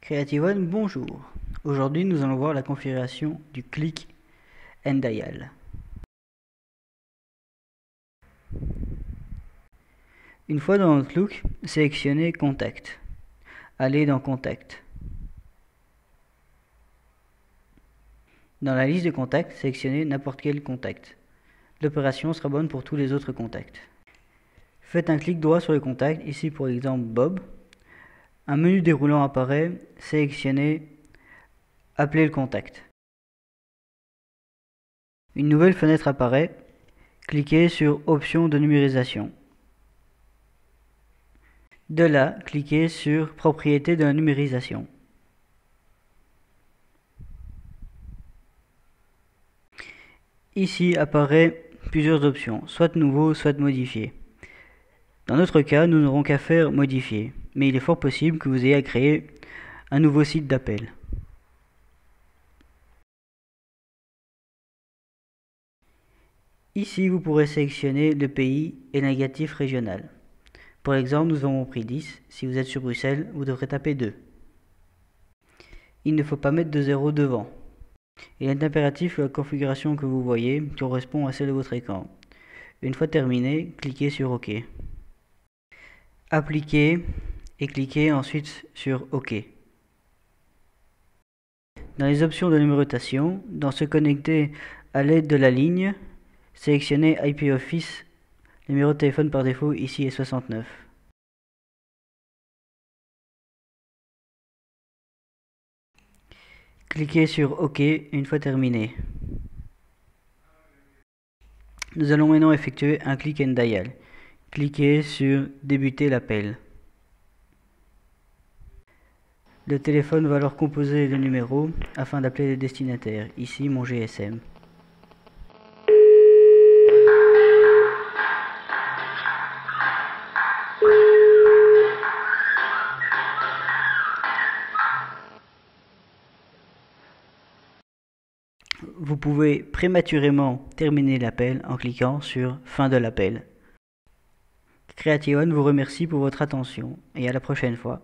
Creative One, bonjour. Aujourd'hui, nous allons voir la configuration du click and. Une fois dans Outlook, sélectionnez Contact. Allez dans Contact. Dans la liste de contacts, sélectionnez n'importe quel contact. L'opération sera bonne pour tous les autres contacts. Faites un clic droit sur le contact, ici pour exemple Bob. Un menu déroulant apparaît, sélectionnez Appeler le contact. Une nouvelle fenêtre apparaît, cliquez sur Options de numérisation. De là, cliquez sur Propriétés de la numérisation. Ici apparaît plusieurs options, soit nouveau, soit modifié. Dans notre cas, nous n'aurons qu'à faire modifier, mais il est fort possible que vous ayez à créer un nouveau site d'appel. Ici, vous pourrez sélectionner le pays et l'indicatif régional. Pour exemple, nous avons pris 10. Si vous êtes sur Bruxelles, vous devrez taper 2. Il ne faut pas mettre de 0 devant. Il est impératif que la configuration que vous voyez correspond à celle de votre écran. Une fois terminé, cliquez sur OK. Appliquer et cliquez ensuite sur OK. Dans les options de numérotation, dans Se connecter à l'aide de la ligne, sélectionnez IP Office. Numéro de téléphone par défaut ici est 69. Cliquez sur OK une fois terminé. Nous allons maintenant effectuer un click and dial. Cliquez sur Débuter l'appel. Le téléphone va alors composer le numéro afin d'appeler le destinataire, ici mon GSM. Vous pouvez prématurément terminer l'appel en cliquant sur Fin de l'appel. Creation vous remercie pour votre attention et à la prochaine fois.